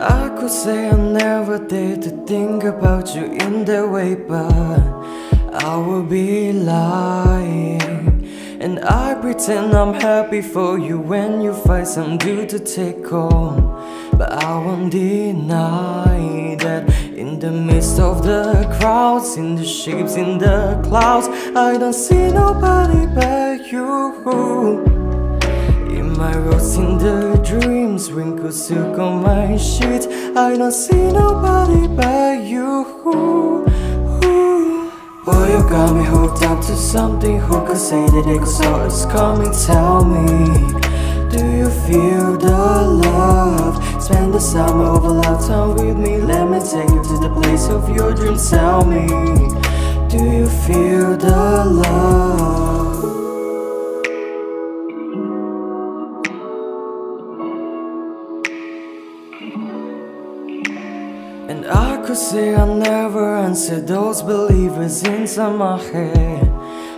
I could say I never did to think about you in that way, but I would be lying. And I pretend I'm happy for you when you find some dude to take home. But I won't deny that in the midst of the crowds, in the shapes, in the clouds, I don't see nobody but you. My roads, in the dreams, wrinkled silk on my sheets, I don't see nobody but you. who Boy, you got me hooked up to something Who could say that it could saw us coming? Tell me Do you feel the love? Spend the summer of a lifetime with me Let me take you to the place of your dreams Tell me Do you feel the love? And I could say I never answered those believers inside my head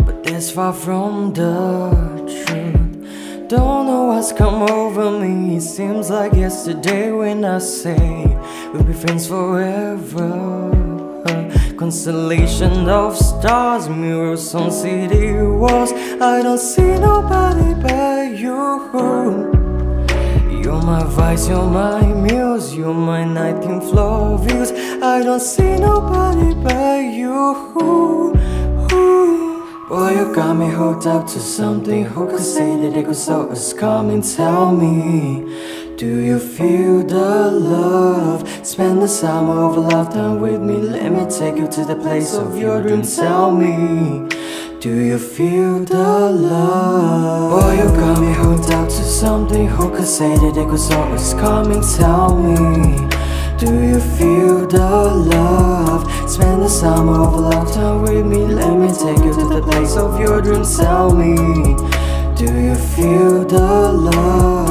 But that's far from the truth. Don't know what's come over me. It seems like yesterday when I say We'll be friends forever. Constellation of stars, mirrors on city walls. I don't see nobody but you you're my vice, you're my muse, you're my night nightingale floor views. I don't see nobody but you. Boy, you got me hooked up to something. Who could say that it could saw us coming? Tell me, do you feel the love? Spend the summer of a lifetime with me. Let me take you to the place of your dreams. Tell me. Do you feel the love? Boy, you got me hooked up to something Who could say that it was always coming? Tell me Do you feel the love? Spend the summer of a lifetime with me Let me take you to the place of your dreams Tell me Do you feel the love?